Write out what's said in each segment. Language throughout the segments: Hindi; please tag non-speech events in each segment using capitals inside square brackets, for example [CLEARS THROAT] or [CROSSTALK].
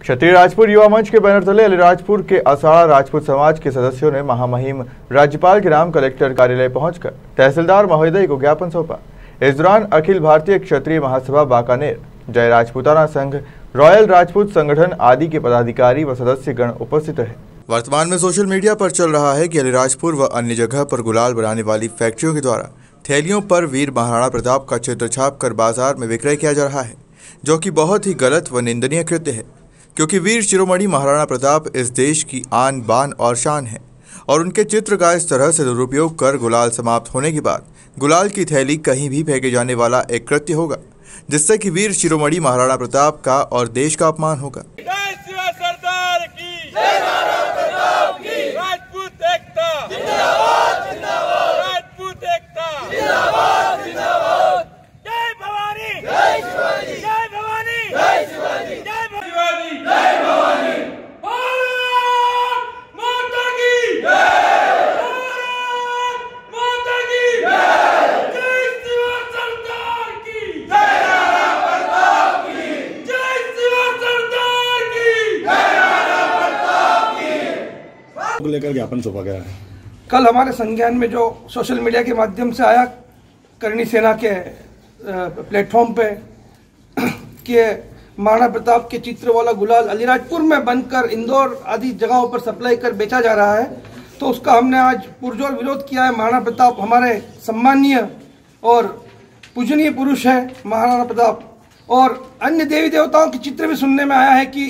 क्षत्रिय राजपूत युवा मंच के बैनर तले अलीराजपुर के असाड़ा राजपूत समाज के सदस्यों ने महामहिम राज्यपाल के नाम कलेक्टर कार्यालय पहुंचकर तहसीलदार महोदय को ज्ञापन सौंपा। इस दौरान अखिल भारतीय क्षत्रिय महासभा बाकानेर, जय राजपूताना संघ, रॉयल राजपूत संगठन आदि के पदाधिकारी व सदस्य गण उपस्थित रहे। वर्तमान में सोशल मीडिया पर चल रहा है कि अलीराजपुर व अन्य जगह पर गुलाल बनाने वाली फैक्ट्रियों के द्वारा थैलियों पर वीर महाराणा प्रताप का चित्र छाप कर बाज़ार में विक्रय किया जा रहा है, जो कि बहुत ही गलत व निंदनीय कृत्य है। क्योंकि वीर शिरोमणि महाराणा प्रताप इस देश की आन बान और शान है और उनके चित्र का इस तरह से दुरुपयोग कर गुलाल समाप्त होने के बाद गुलाल की थैली कहीं भी फेंके जाने वाला एक कृत्य होगा, जिससे कि वीर शिरोमणि महाराणा प्रताप का और देश का अपमान होगा जय शिवा सरदार की राजपूत एकता राजपूत एकता जय भवानी जय भवानी जय भवानी जय भवानी भारत माता की भारत माता की जय शिवा सरदार की जय शिवा सरदार की को लेकर ज्ञापन सौंपा गया है। कल हमारे संज्ञान में जो सोशल मीडिया के माध्यम से आया, करणी सेना के प्लेटफॉर्म पे, [CLEARS THROAT] कि महाराणा प्रताप के चित्र वाला गुलाल अलीराजपुर में बनकर इंदौर आदि जगहों पर सप्लाई कर बेचा जा रहा है तो उसका हमने आज पुरजोर विरोध किया है। महाराणा प्रताप हमारे सम्मानीय और पूजनीय पुरुष है महाराणा प्रताप। और अन्य देवी देवताओं के चित्र भी सुनने में आया है कि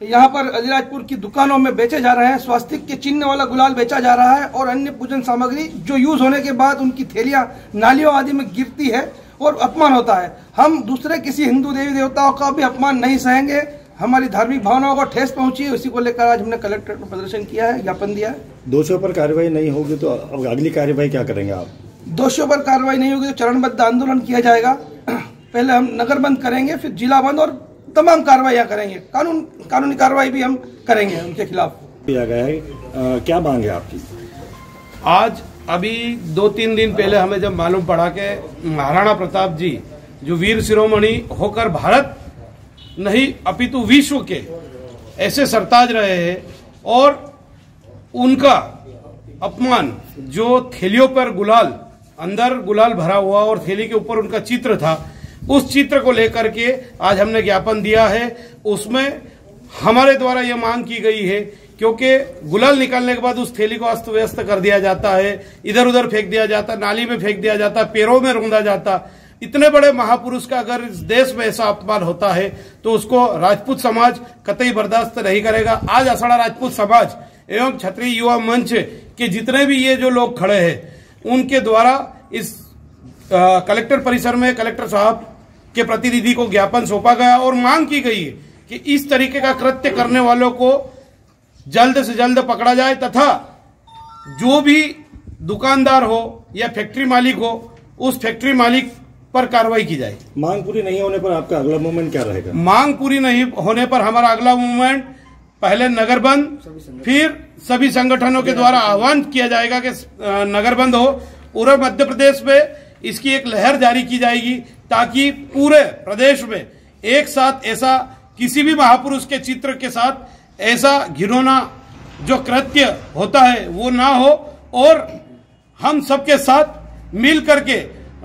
यहाँ पर अलीराजपुर की दुकानों में बेचे जा रहे हैं स्वास्तिक के चिन्ह वाला गुलाल बेचा जा रहा है और अन्य पूजन सामग्री जो यूज़ होने के बाद उनकी थैलियाँ नालियों आदि में गिरती है और अपमान होता है। हम दूसरे किसी हिंदू देवी देवताओं का भी अपमान नहीं सहेंगे। हमारी धार्मिक भावनाओं को ठेस पहुँची है उसी को लेकर आज हमने कलेक्टर में प्रदर्शन किया है ज्ञापन दिया है। दोषियों पर कार्रवाई नहीं होगी तो अब अगली कार्रवाई क्या करेंगे आप? दोषियों पर कार्रवाई नहीं होगी तो चरणबद्ध आंदोलन किया जाएगा। [CLEARS THROAT] पहले हम नगर बंद करेंगे फिर जिला बंद और तमाम कार्रवाइयाँ करेंगे। कानून कानूनी कार्रवाई भी हम करेंगे उनके खिलाफ। किया गया है। अ, क्या मांग है आपकी? आज अभी दो तीन दिन पहले हमें जब मालूम पड़ा कि महाराणा प्रताप जी जो वीर शिरोमणि होकर भारत नहीं अपितु विश्व के ऐसे सरताज रहे हैं और उनका अपमान जो थैलियों पर गुलाल अंदर गुलाल भरा हुआ और थैली के ऊपर उनका चित्र था उस चित्र को लेकर के आज हमने ज्ञापन दिया है। उसमें हमारे द्वारा यह मांग की गई है क्योंकि गुलाल निकालने के बाद उस थैली को अस्त व्यस्त कर दिया जाता है इधर उधर फेंक दिया जाता नाली में फेंक दिया जाता पैरों में रौंदा जाता। इतने बड़े महापुरुष का अगर इस देश में ऐसा अपमान होता है तो उसको राजपूत समाज कतई बर्दाश्त नहीं करेगा। आज असाड़ा राजपूत समाज एवं क्षत्रिय युवा मंच के जितने भी ये जो लोग खड़े हैं उनके द्वारा इस अ, कलेक्टर परिसर में कलेक्टर साहब के प्रतिनिधि को ज्ञापन सौंपा गया और मांग की गई है कि इस तरीके का कृत्य करने वालों को जल्द से जल्द पकड़ा जाए तथा जो भी दुकानदार हो या फैक्ट्री मालिक हो उस फैक्ट्री मालिक पर कार्रवाई की जाए। मांग पूरी नहीं होने पर आपका अगला मूवमेंट क्या रहेगा? मांग पूरी नहीं होने पर हमारा अगला मूवमेंट पहले नगर बंद फिर सभी संगठनों के द्वारा आह्वान किया जाएगा कि नगर बंद हो। पूरे मध्य प्रदेश में इसकी एक लहर जारी की जाएगी ताकि पूरे प्रदेश में एक साथ ऐसा किसी भी महापुरुष के चित्र के साथ ऐसा घिनौना जो कृत्य होता है, वो ना हो और हम सबके साथ मिल करके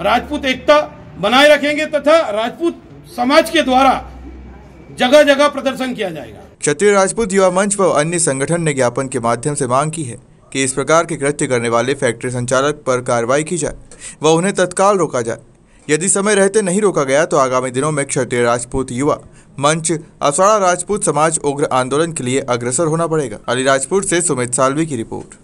राजपूत एकता बनाए रखेंगे तथा राजपूत समाज के द्वारा जगह जगह प्रदर्शन किया जाएगा। क्षत्रिय राजपूत युवा मंच व अन्य संगठन ने ज्ञापन के माध्यम से मांग की है। कि इस प्रकार के कृत्य करने वाले फैक्ट्री संचालक पर कार्रवाई की जाए, व उन्हें तत्काल रोका जाए। यदि समय रहते नहीं रोका गया तो आगामी दिनों में क्षत्रिय राजपूत, युवा मंच असाड़ा राजपूत समाज उग्र आंदोलन के लिए अग्रसर होना पड़ेगा। अली राजपूत से सुमित सालवी की रिपोर्ट।